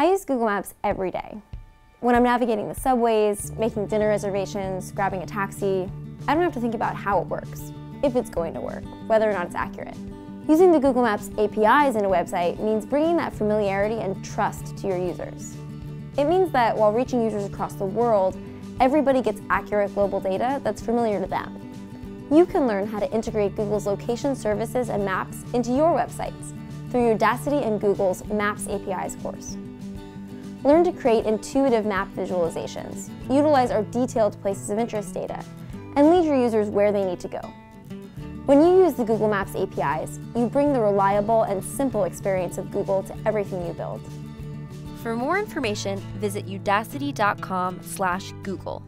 I use Google Maps every day. When I'm navigating the subways, making dinner reservations, grabbing a taxi, I don't have to think about how it works, if it's going to work, whether or not it's accurate. Using the Google Maps APIs in a website means bringing that familiarity and trust to your users. It means that while reaching users across the world, everybody gets accurate global data that's familiar to them. You can learn how to integrate Google's location services and maps into your websites through Udacity and Google's Maps APIs course. Learn to create intuitive map visualizations, utilize our detailed places of interest data, and lead your users where they need to go. When you use the Google Maps APIs, you bring the reliable and simple experience of Google to everything you build. For more information, visit udacity.com/google.